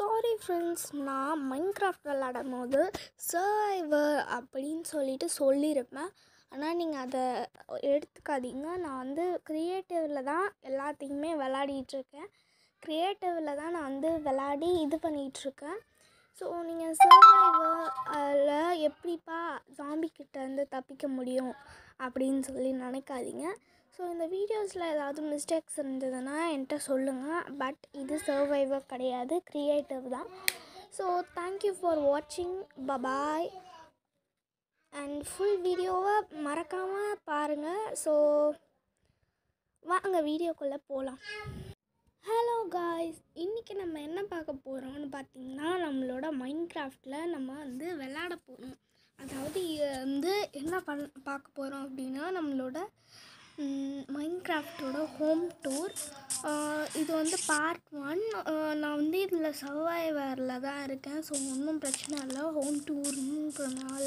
Sorry friends நான் Minecraft விளாடும் போது சர்வைவர் அப்படின்னு சொல்லிட்டு சொல்லியிருப்பேன். ஆனால் நீங்கள் அதை எடுத்துக்காதீங்க. நான் வந்து க்ரியேட்டிவில் தான் எல்லாத்தையுமே விளாடிட்டுருக்கேன் க்ரியேட்டிவில் தான் நான் வந்து விளாடி இது பண்ணிகிட்ருக்கேன் ஸோ நீங்கள் சர்வைவரில் எப்படிப்பா ஜாம்பிக்கிட்டேருந்து தப்பிக்க முடியும்? அப்படின்னு சொல்லி நினைக்காதீங்க. ஸோ இந்த வீடியோஸில் ஏதாவது மிஸ்டேக்ஸ் இருந்ததுன்னா என்கிட்ட சொல்லுங்கள் பட் இது சர்வைவர் கிடையாது க்ரியேட்டிவ் தான். ஸோ தேங்க்யூ ஃபார் வாட்சிங் பபாய் அண்ட் ஃபுல் வீடியோவை மறக்காமல் பாருங்கள் ஸோ வாங்க வீடியோக்குள்ளே போகலாம் ஹலோ காய்ஸ் இன்றைக்கி நம்ம என்ன பார்க்க போகிறோம்னு பார்த்தீங்கன்னா நம்மளோட மைண்ட் கிராஃப்டில் நம்ம வந்து விளாட போகிறோம் அதாவது வந்து என்ன பண் பார்க்க போகிறோம் அப்படின்னா நம்மளோட மைண்ட் கிராஃப்டோட ஹோம் டூர் இது வந்து பார்ட் ஒன் நான் வந்து இதில் சர்வைவரில் தான் இருக்கேன். ஸோ ஒன்றும் பிரச்சனை இல்லை. ஹோம் டூர்ன்றனால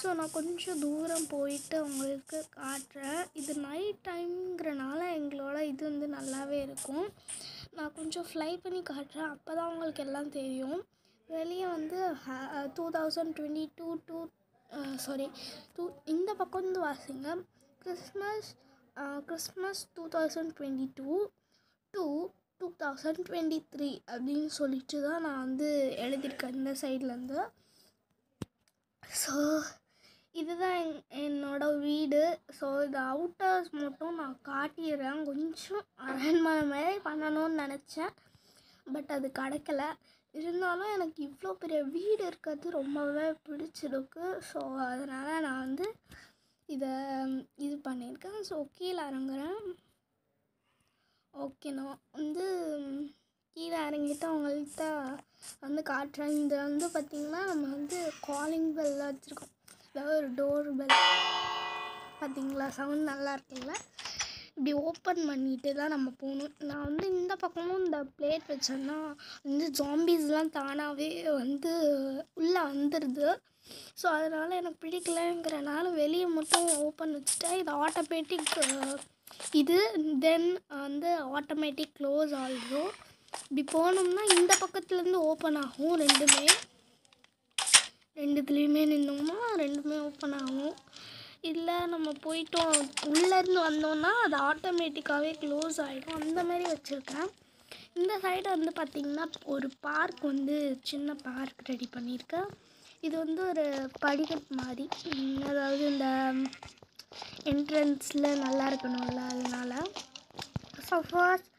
ஸோ நான் கொஞ்சம் தூரம் போயிட்டு அவங்களுக்கு காட்டுறேன். இது நைட் டைம்ங்கிறனால எங்களோட இது வந்து நல்லாவே இருக்கும். நான் கொஞ்சம் ஃப்ளை பண்ணி காட்டுறேன். அப்போ தான் அவங்களுக்கு எல்லாம் தெரியும். வெளியே வந்து two thousand twenty two two sorry two இந்த பக்கம் வந்து வாசிங்க. Christmas Christmas two thousand twenty two two two thousand twenty three அப்படின்னு சொல்லிட்டு தான் நான் வந்து எழுதியிருக்கேன் இந்த சைட்லேருந்து ஸோ இதுதான் என் என்னோடய வீடு. ஸோ இந்த அவுட்டர்ஸ் மட்டும் நான் காட்டிடுறேன். கொஞ்சம் அரண்மனை மாதிரி பண்ணணும்னு நினச்சேன். பட் அது கிடைக்கல. இருந்தாலும் எனக்கு இவ்வளோ பெரிய வீடு இருக்கிறது ரொம்பவே பிடிச்சிருக்கு. ஸோ அதனால் நான் வந்து இதை இது பண்ணியிருக்கேன். ஸோ கீழே இறங்குறேன். ஓகே நான் வந்து கீழே இறங்கிட்டு அவங்கள்ட்ட வந்து காட்டுறேன். இது வந்து பார்த்திங்கன்னா நம்ம வந்து காலிங் பெல் வச்சுருக்கோம். அதாவது ஒரு டோர் பெல் பார்த்திங்களா சவுண்ட் நல்லா இருக்குல்ல? இப்படி ஓப்பன் பண்ணிட்டு தான் நம்ம போகணும். நான் வந்து இந்த பக்கமும் இந்த பிளேட் வச்சேன்னா வந்து ஜாம்பிஸ்லாம் தானாகவே வந்து உள்ளே வந்துடுது ஸோ அதனால் எனக்கு பிடிக்கலங்கிறனால வெளியே மட்டும் ஓப்பன் வச்சுட்டேன். இது ஆட்டோமேட்டிக் இது தென் வந்து ஆட்டோமேட்டிக் க்ளோஸ் ஆகிடும் இப்படி போனோம்னா இந்த பக்கத்துலேருந்து ஓப்பன் ஆகும் ரெண்டுமே. ரெண்டுத்துலேயுமே நின்னோம்னா ரெண்டுமே ஓப்பன் ஆகும். இல்லை நம்ம போயிட்டோம். உள்ளேருந்து வந்தோம்னா அது ஆட்டோமேட்டிக்காகவே க்ளோஸ் ஆகிடும் அந்த மாதிரி வச்சுருக்கேன். இந்த சைடு வந்து பார்த்திங்கன்னா ஒரு பார்க் வந்து சின்ன பார்க் ரெடி பண்ணியிருக்கேன் இது வந்து ஒரு படிக்கட் மாதிரி. அதாவது இந்த என்ட்ரன்ஸில் நல்லா இருக்கணும்ல அதனால். ஸோ ஃபர்ஸ்ட்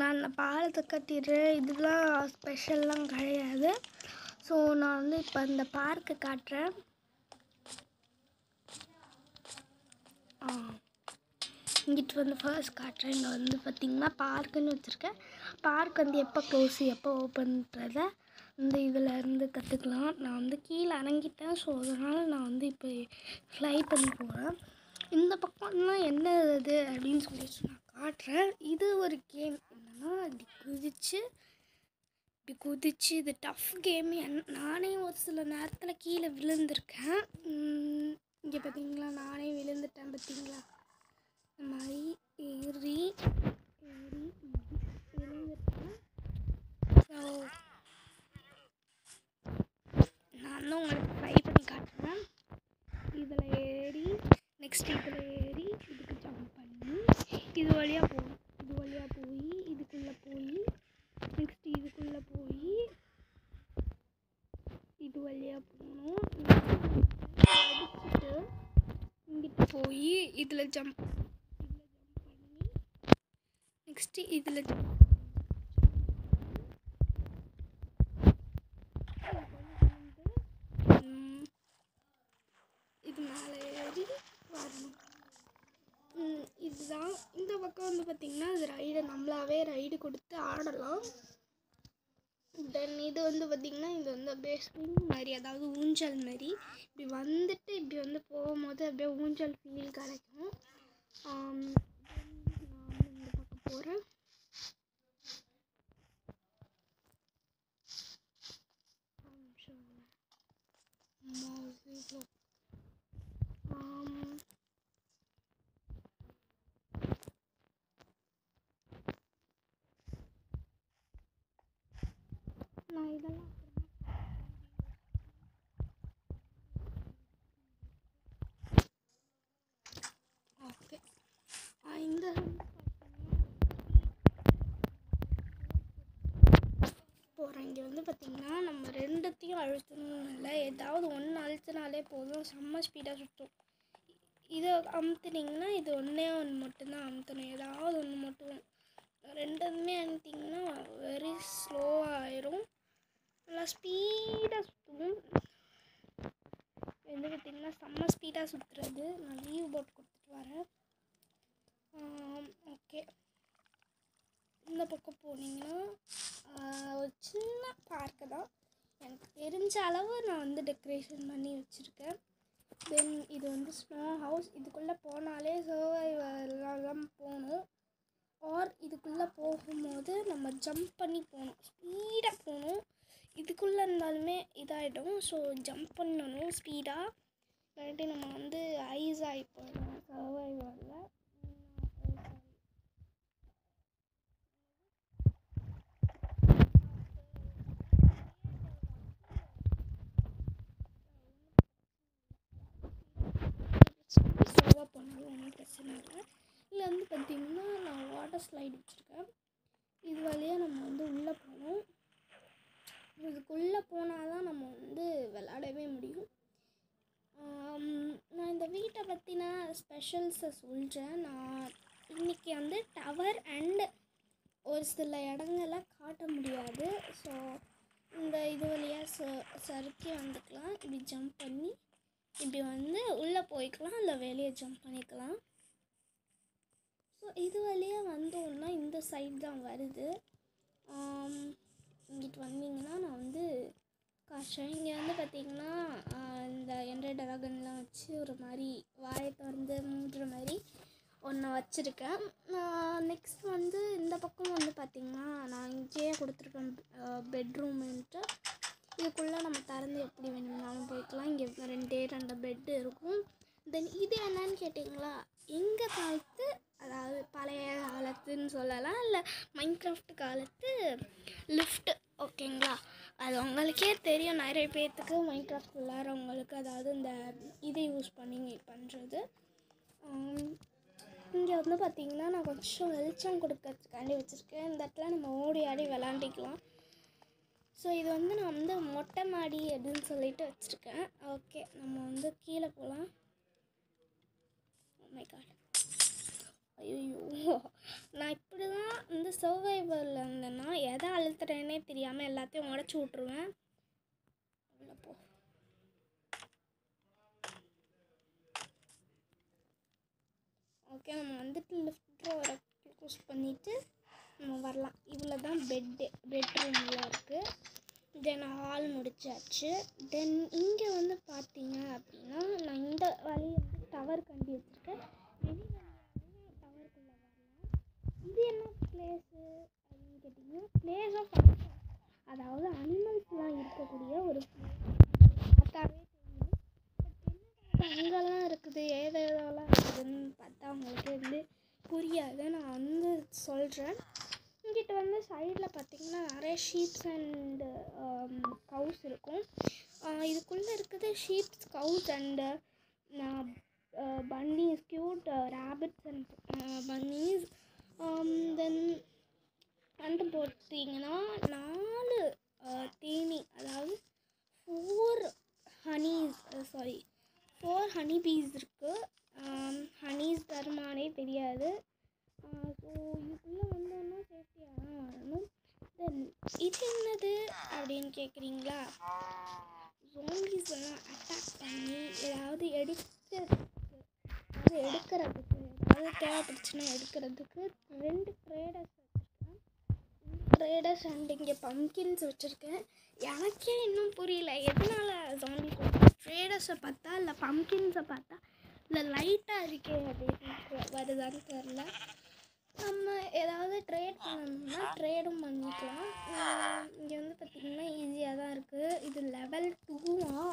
நான் பாலத்தை கட்டிடுறேன். இதுலாம் ஸ்பெஷல்லாம் கிடையாது. ஸோ நான் வந்து இப்போ இந்த பார்க்கை காட்டுறேன். இங்கிட்டு வந்து ஃபர்ஸ்ட் காட்டுறேன் இங்கே வந்து பார்த்திங்கன்னா பார்க்குன்னு வச்சுருக்கேன். பார்க் வந்து எப்போ க்ளோஸ் எப்போ ஓப்பன்றத இந்த இதில் இருந்து கற்றுக்கலாம் நான் வந்து கீழே இறங்கிட்டேன் ஸோ அதனால் நான் வந்து இப்போ ஃப்ளை பண்ணி போகிறேன் இந்த பக்கம்லாம் என்ன இது அப்படின்னு சொல்லிட்டு நான் காட்டுறேன். இது ஒரு கேம் என்னென்னா இப்படி குதிச்சு இப்படி குதிச்சு இது டஃப் கேம் என் நானே ஒரு சில நேரத்தில் கீழே விழுந்திருக்கேன். இங்கே பார்த்தீங்களா நானே விழுந்துட்டேன் பார்த்தீங்களா இந்த மாதிரி ஏறி ஏறி விழுந்துட்டேன். ஸோ நான் தான் உங்களுக்கு ட்ரை பண்ணி காட்டுறேன். இதில் ஏறி நெக்ஸ்ட் இதில் ஏறி இதுக்கு ஜம்ப் பண்ணி இது வழியாக போகணும். இது வழியாக போய் இதுக்குள்ளே போய் நெக்ஸ்ட் இதுக்குள்ளே போய் இது வழியாக போகணும். அடிச்சுட்டு இங்கிட்டு போய் இதில் ஜம்ப் இதில் ஜம்ப் பண்ணி நெக்ஸ்ட்டு இதில் ஜம்ப் இது மேலே ஏறி வரணும். இதுதான். இந்த பக்கம் வந்து பார்த்திங்கன்னா அது ரைடை நம்மளாவே ரைடு கொடுத்து ஆடலாம். தென் இது வந்து பார்த்திங்கன்னா இது வந்து அப்படியே ஸ்விங் மாதிரி அதாவது ஊஞ்சல் மாதிரி. இப்படி வந்துட்டு இப்படி வந்து போகும்போது அப்படியே ஊஞ்சல் ஃபீல் கிடைக்கும். நான் வந்து இந்த பக்கம் போகிறேன் Um, நான் இதெல்லாம் ஓகே. இந்த போகிறேன் இங்கே வந்து பார்த்திங்கன்னா நம்ம ரெண்டுத்தையும் அழுத்தணும். இல்லை ஏதாவது ஒன்று அழுத்தினாலே போதும் செம்ம ஸ்பீடாக சுற்றும் இதை அமுத்துனீங்கன்னா இது ஒன்றே ஒன்று மட்டும்தான் அமுத்தணும். ஏதாவது ஒன்று மட்டும் ரெண்டுமே அமுத்திங்கன்னா வெரி ஸ்லோவாக ஆயிரும். நல்லா ஸ்பீடாக சுற்றணும் வந்து பார்த்திங்கன்னா செம்ம ஸ்பீடாக சுற்றுறது நான் லீவ் போட்டு கொடுத்துட்டு வரேன். ஓகே இந்த பக்கம் போனீங்கன்னா ஒரு சின்ன பார்க்கு தான். எனக்கு தெரிஞ்ச அளவு நான் வந்து டெக்கரேஷன் பண்ணி வச்சுருக்கேன். தென் இது வந்து ஸ்னோ ஹவுஸ் இதுக்குள்ளே போனாலே சர்வைவர்லாம் போகணும். ஆர் இதுக்குள்ளே போகும்போது நம்ம ஜம்ப் பண்ணி போகணும். ஸ்பீடாக போகணும். இதுக்குள்ளே இருந்தாலுமே இதாகிடும் ஸோ ஜம்ப் பண்ணணும் ஸ்பீடாக இல்லாட்டி நம்ம வந்து ஐஸ் ஆகி போயிடும். சர்வைவலில் சேவாக போனாலும் ஒன்றும் பிரச்சனை இல்லை. இல்லை வந்து பார்த்திங்கன்னா நான் வாட்டர் ஸ்லைடு வச்சுருக்கேன். இது வழியாக நம்ம வந்து உள்ளே போகணும் இதுக்குள்ளே போனால் தான் நம்ம வந்து விளாடவே முடியும் ஆம், நான் இந்த வீட்டை பற்றின ஸ்பெஷல்ஸை சொல்கிறேன் நான் இன்றைக்கி வந்து டவர் அண்டு ஒரு சில இடங்களை காட்ட முடியாது. ஸோ இந்த இது வழியாக ச சறுக்கி வந்துக்கலாம். இப்படி ஜம்ப் பண்ணி இப்படி வந்து உள்ளே போய்க்கலாம் இல்லை வெளியே ஜம்ப் பண்ணிக்கலாம். ஸோ இது வழியாக வந்தோன்னா இந்த சைட் தான் வருது. இங்கிட்டு வந்தீங்கன்னா நான் வந்து காட்டுறேன் இங்கே வந்து பார்த்தீங்கன்னா இந்த என்ற டிராகன்லாம் வச்சு ஒரு மாதிரி வாயை திறந்து மூடுற மாதிரி ஒன்று வச்சுருக்கேன். நான் நெக்ஸ்ட் வந்து இந்த பக்கம் வந்து பார்த்திங்கன்னா நான் இங்கேயே கொடுத்துருப்பேன் பெட்ரூம்ன்ட்டு இதுக்குள்ளே நம்ம திறந்து எப்படி வேணும்னாலும் போய்க்கலாம். இங்கே ரெண்டே ரெண்டு பெட்டு இருக்கும். தென் இது என்னன்னு கேட்டிங்களா? எங்கள் காலத்து அதாவது பழைய காலத்துன்னு சொல்லலாம் இல்லை மைன்கிராஃப்ட் காலத்து லிஃப்ட்டு ஓகேங்களா அது உங்களுக்கே தெரியும். நிறைய பேர்த்துக்கு மைன்கிராஃப்ட் விளாட்றவங்களுக்கு அதாவது இந்த இதை யூஸ் பண்ணி பண்ணுறது இங்கே வந்து பார்த்திங்கன்னா நான் கொஞ்சம் வெளிச்சம் கொடுக்கறதுக்காண்டி வச்சுருக்கேன். இந்த இடத்துல நம்ம ஓடி ஆடி விளாண்டிக்கலாம் ஸோ இது வந்து நான் வந்து மொட்டை மாடி அப்படின்னு சொல்லிட்டு வச்சுருக்கேன். ஓகே நம்ம வந்து கீழே போகலாம் மை oh காட் ஐயோ நான் இப்படி தான் இந்த சர்வைவரில் இருந்தேன்னா எதை அழுத்துறேனே தெரியாமல் எல்லாத்தையும் உடச்சி விட்ருவேன் உள்ள போ. ஓகே நம்ம வந்துட்டு லிஃப்ட் ட்ரோவரை க்ளோஸ் பண்ணிவிட்டு நம்ம வரலாம். இவ்வளோ தான் பெட்டு பெட்ரூம்லாம் இருக்குது தென் ஹால் முடிச்சாச்சு. தென் இங்கே வந்து பார்த்தீங்க அப்படின்னா நான் இந்த வழியை வந்து டவர் கண்டி வச்சுருக்கேன் வெளியே டவருக்குள்ளே வரலாம் இது என்ன பிளேஸு அப்படின்னு கேட்டிங்கன்னா பிளேஸ் ஆஃப் அதாவது அனிமல்ஸ்லாம் இருக்கக்கூடிய ஒரு பார்த்தாவே தெரியும். பட் அங்கெல்லாம் இருக்குது ஏதேதோலாம் இருக்குதுன்னு பார்த்தா அவங்களுக்கு வந்து புரியாது. நான் வந்து சொல்கிறேன் இங்கிட்ட வந்து சைடில் பார்த்தீங்கன்னா நிறைய ஷீப்ஸ் அண்டு கவுஸ் இருக்கும். இதுக்குள்ளே இருக்குது sheeps cows and bunnies cute rabbits and bunnies then வந்து பார்த்தீங்கன்னா நாலு தேனி அதாவது four honeys sorry four honey bees இருக்குது ஹனீஸ் தருமானே தெரியாது. ஸோ இதுக்குள்ளே வந்தோன்னா சேஃப்டியாக தான் வரணும் தென் இது என்னது அப்படின்னு கேட்குறீங்களா ஜோம்பிஸ் எல்லாம் அட்டாக் பண்ணி ஏதாவது எடுத்து எடுக்கிறதுக்கு ஏதாவது தேவைப்பட்டுச்சுன்னா எடுக்கிறதுக்கு ரெண்டு ட்ரேடர்ஸ் அண்ட் இங்கே பம்கின்ஸ் வச்சுருக்கேன். எனக்கே இன்னும் புரியல. எதனால் ஜாம்பிஸ் ட்ரேடர்ஸை பார்த்தா இல்லை பம்கின்ஸை பார்த்தா இல்லை லைட்டாக இருக்கே அப்படின்னு வருதான்னு தெரில நம்ம ஏதாவது ட்ரேட் பண்ணணும்னா ட்ரேடும் பண்ணிக்கலாம். இங்கே வந்து பார்த்திங்கன்னா ஈஸியாக தான் இருக்குது இது லெவல் டூவா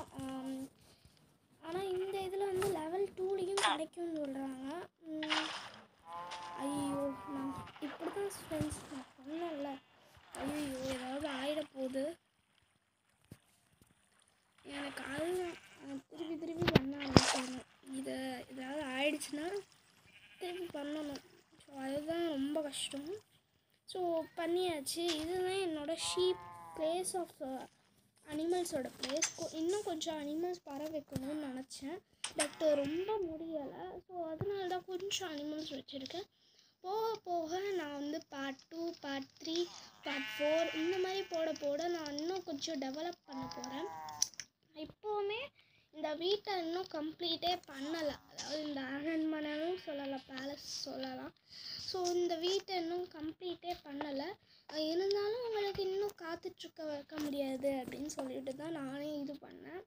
ஆனால் இந்த இதில் வந்து லெவல் டூலேயும் கிடைக்கும்னு சொல்கிறாங்க ஐயோ நான் இப்படி தான் ஃப்ரெண்ட்ஸ் ஐயோ ஏதாவது ஆயிட எனக்கு அதுதான் திருப்பி திருப்பி பண்ண ஆரம்பிச்சாங்க இதை ஏதாவது ஆயிடுச்சுன்னா திருப்பி பண்ணணும். ஸோ அதுதான் ரொம்ப கஷ்டம். ஸோ பண்ணியாச்சு. இதுதான் என்னோடய ஷீப் பிளேஸ் ஆஃப் அனிமல்ஸோட பிளேஸ் இன்னும் கொஞ்சம் அனிமல்ஸ் பற வைக்கணும்னு நினச்சேன். பட் ரொம்ப முடியலை. ஸோ அதனால தான் கொஞ்சம் அனிமல்ஸ் வச்சுருக்கேன். போக போக நான் வந்து part two part three part four இந்த மாதிரி போட போட நான் இன்னும் கொஞ்சம் டெவலப் பண்ண போகிறேன் இப்போவுமே இந்த வீட்டை இன்னும் கம்ப்ளீட்டே பண்ணலை. அதாவது இந்த அரண்மனைன்னு சொல்லலாம் பேலஸ் சொல்லலாம். ஸோ இந்த வீட்டை இன்னும் கம்ப்ளீட்டே பண்ணலை. இருந்தாலும் உங்களுக்கு இன்னும் காத்துட்ருக்க வைக்க முடியாது அப்படின்னு சொல்லிட்டு தான் நானே இது பண்ணேன்.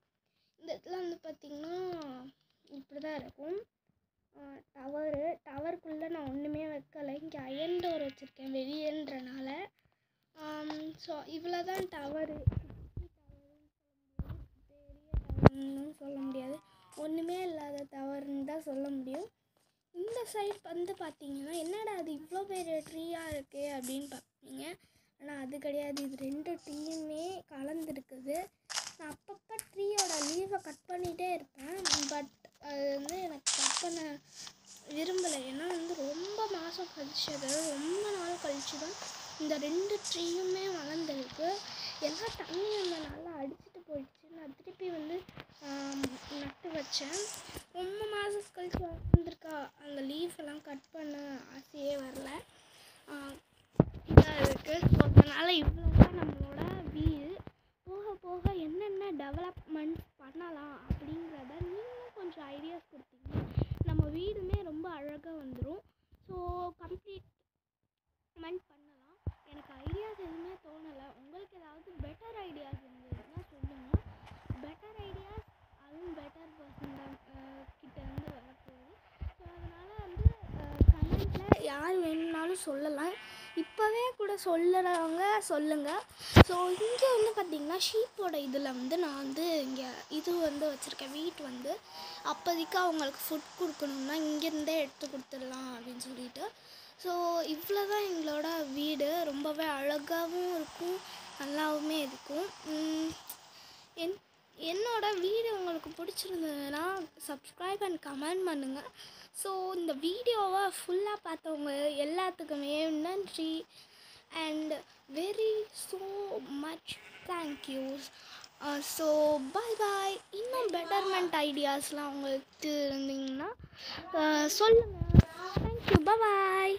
இந்த இடத்துல வந்து பார்த்திங்கன்னா இப்படி தான் இருக்கும். டவரு டவருக்குள்ளே நான் ஒன்றுமே வைக்கலை. இங்கே அயன் டோர் வச்சுருக்கேன் வெளியேன்றனால. ஸோ இவ்வளோ தான் டவரு. பெரிய சொல்ல முடியாது. ஒன்றுமே இல்லாத டவர்னு தான் சொல்ல முடியும். இந்த சைடு வந்து பார்த்தீங்கன்னா என்னடா அது இவ்வளோ பெரிய ட்ரீயாக இருக்கே அப்படின்னு பார்ப்பீங்க ஆனால் அது கிடையாது. இது ரெண்டு ட்ரீயுமே கலந்துருக்குது. நான் அப்பப்போ ட்ரீயோட லீவை கட் பண்ணிகிட்டே இருப்பேன். பட் அது வந்து பண்ண விரும்பலை. ஏன்னா வந்து ரொம்ப மாதம் கழிச்சு அதாவது ரொம்ப நாள் கழிச்சு தான் இந்த ரெண்டு ட்ரீயுமே வளர்ந்துருக்கு. எல்லாம் தண்ணி அந்த வந்தனால அடிச்சிட்டு போயிடுச்சு. நான் திருப்பி வந்து நட்டு வச்சேன். ரொம்ப மாதம் கழிச்சு வளர்ந்துருக்கா. அந்த லீஃப் எல்லாம் கட் பண்ண ஆசையே வரல. இதாக இருக்குது ஸோ அதனால் இவ்வளோ தான் நம்மளோட வீடு போக போக என்னென்ன டெவலப்மெண்ட் பண்ணலாம் அப்படிங்கிறத நீங்களும் கொஞ்சம் ஐடியாஸ் கொடுத்தீங்கன்னா நம்ம வீடுமே ரொம்ப அழகாக வந்துடும் ஸோ கம்ப்ளீட்மெண்ட் பண்ணலாம் எனக்கு ஐடியாஸ் எதுவுமே தோணலை உங்களுக்கு ஏதாவது பெட்டர் ஐடியாஸ் இருந்ததுன்னா சொல்லுங்கள் பெட்டர் ஐடியாஸ் அதுவும் பெட்டர் பர்சன் தான் அஹ், கிட்ட இருந்து வரப்போகுது ஸோ அதனால் வந்து கமெண்ட்டில் யார் வேணும்னாலும் சொல்லலாம். இப்போவே கூட சொல்லுறவங்க சொல்லுங்கள் ஸோ இங்கே வந்து பார்த்திங்கன்னா ஷீப்போட இதில் வந்து நான் வந்து இங்கே இது வந்து வச்சுருக்கேன் வீட் வந்து. அப்போதைக்கு அவங்களுக்கு ஃபுட் கொடுக்கணும்னா இங்கேருந்தே எடுத்து கொடுத்துடலாம் அப்படின்னு சொல்லிட்டு. ஸோ இவ்வளோ தான் எங்களோட வீடு. ரொம்பவே அழகாகவும் இருக்கும் நல்லாவுமே இருக்கும். என் என்னோட வீடியோ உங்களுக்கு பிடிச்சிருந்ததுன்னா சப்ஸ்கிரைப் அண்ட் கமெண்ட் பண்ணுங்கள் ஸோ இந்த வீடியோவை ஃபுல்லாக பார்த்தவங்க எல்லாத்துக்குமே நன்றி. And very so much thank yous so bye bye இன்னும் பெட்டர்மெண்ட் ஐடியாஸ்லாம் உங்களுக்கு இருந்தீங்கன்னா சொல்லுங்கள் தேங்க்யூ பாய்